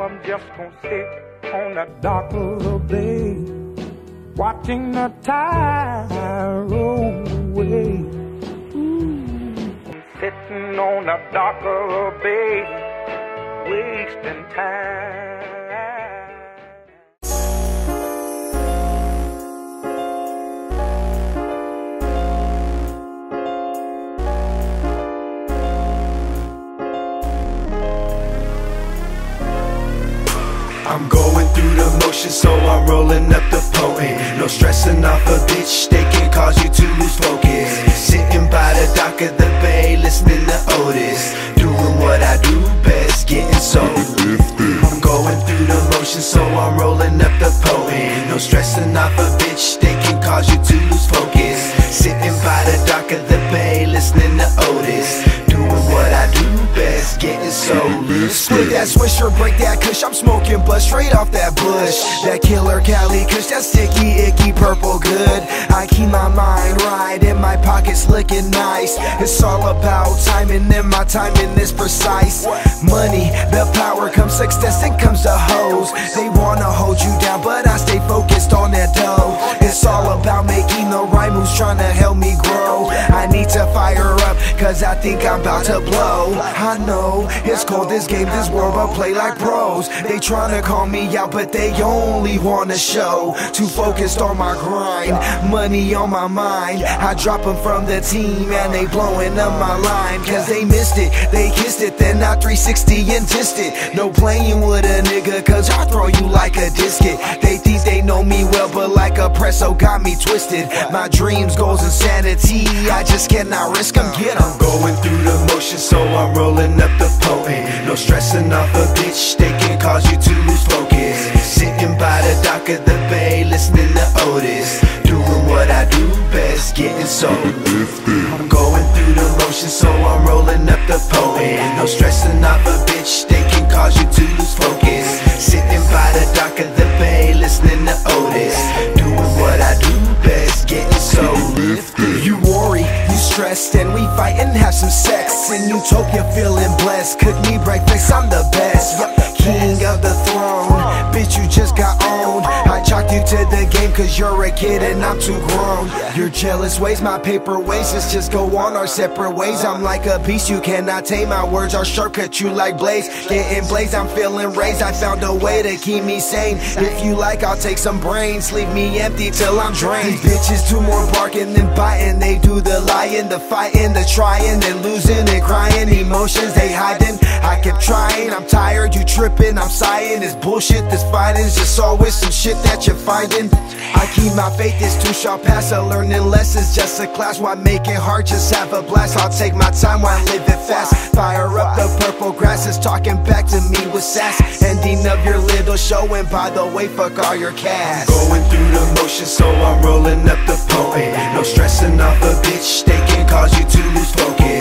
I'm just gonna sit on the dock of the bay, watching the tide roll away. I'm sitting on the dock of the bay, wasting time. I'm going through the motions, so I'm rolling up the potent. No stressing off a bitch, they can cause you to lose focus. Sitting by the dock of the bay, listening to Otis. Doing what I do best, getting so lifted. I'm going through the motions, so I'm rolling up the potent. No stressing off a that swisher, break that kush. I'm smoking but straight off that bush. That killer Cali kush, that sticky, icky, purple good. I keep my mind right in my pockets looking nice. It's all about timing, and my timing is precise. Money, the power comes success, and comes the hoes. They wanna hold you down, but I stay focused on that dough. It's all about making the right moves, trying to help me grow. I need to fire cause I think I'm about to blow. I know it's cold, this game, this world, but play like pros. They tryna call me out, but they only wanna show. Too focused on my grind, money on my mind. I drop them from the team, and they blowing up my line. Cause they missed it, they kissed it, then I 360 and dissed it. No playing with a nigga, cause I throw you like a disket. They they know me well, but like a presso got me twisted. My dreams, goals, insanity, I just cannot risk them. Get 'em. Going through the motions, so I'm rolling up the potent. No stressing off a bitch, they can cause you to lose focus. Sitting by the dock of the bay, listening to Otis. Doing what I do best, getting so lifted. I'm going through the motions, so I'm rolling up the potent. No stressing off a bitch, they can cause you to lose focus. You and we fight and have some sex. In utopia, feeling blessed. Cook me breakfast, I'm the best. King of the throne, bitch, you just got to the game cause you're a kid and I'm too grown. Your jealous ways, my paper ways, let's just go on our separate ways. I'm like a beast, you cannot tame my words, are sharp, cut you like blades. Getting blazed, I'm feeling raised. I found a way to keep me sane. If you like, I'll take some brains, leave me empty till I'm drained. These bitches do more barking than biting, they do the lying, the fighting, the trying, and losing and crying. Emotions they hiding. I kept trying, I'm tired, you tripping, I'm sighing. It's bullshit, this fighting's just always some shit that you're I keep my faith, it's too sharp past a learning lessons, just a class. Why make it hard? Just have a blast. I'll take my time while living fast. Fire up the purple grasses, talking back to me with sass. Ending of your little show, and by the way, fuck all your cast. Going through the motions, so I'm rolling up the potent. No stressing off a bitch, they can cause you to lose focus.